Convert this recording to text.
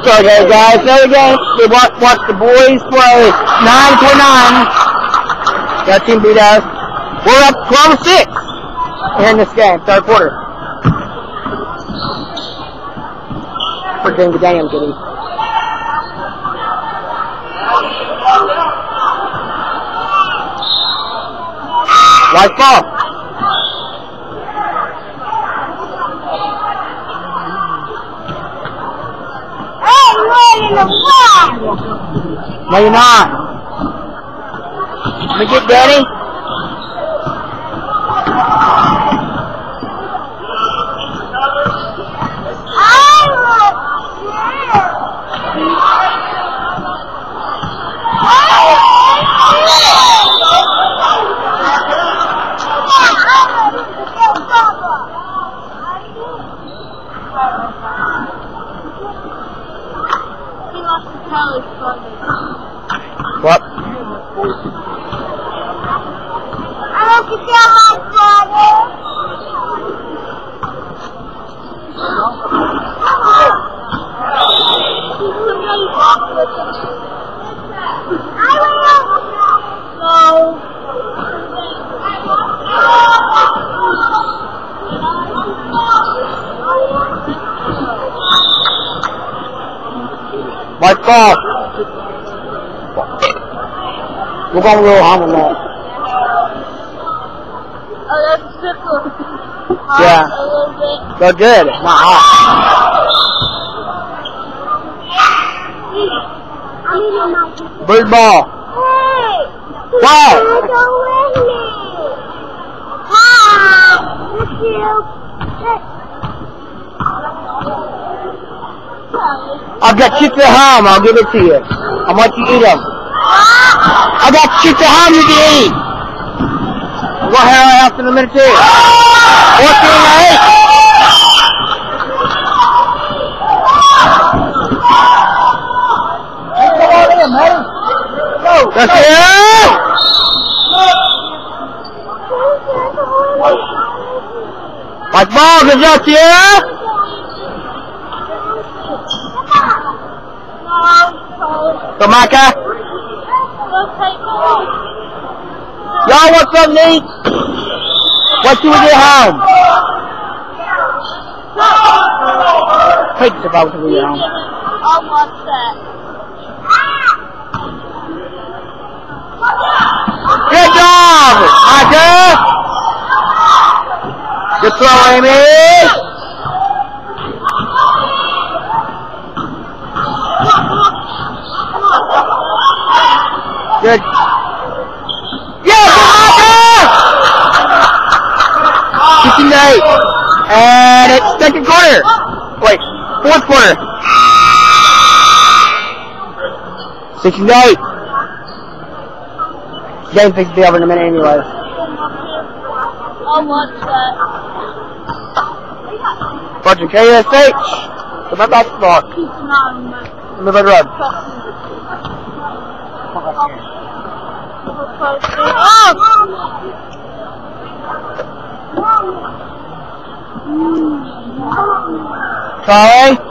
Okay, guys, so again, we watch, watch the boys play 9 to 9. That team beat us. We're up 12 6 in this game, third quarter. Freaking damn kitty. White ball. No, you're not. Let me get Danny. What? I want to tell my brother. White ball. We're gonna roll on them all. Oh, that's trickle. Yeah. A little bit. They're good. It's not hot. My Bird ball. Hey! Wow. Go with me. Hi. Thank you. I've got chips at home. I'll give it to you. I want you to eat them. I got chips at home you can eat. We'll go Harold House in a minute too. 14 8. Come on in, man. Go. That's it. Like ball, good job, Sierra. Micah, y'all want something to eat? What you get home? If I was to get home. I'll watch that. Good job, Micah. Good throw, Amy. Good. Yes, eight. And it's second quarter. Wait, fourth quarter. Sixteen to. Game fixed to be over in a minute anyway. I'll watch that. Watching KSH. Back basketball. The road. Oh! 啊，拜拜。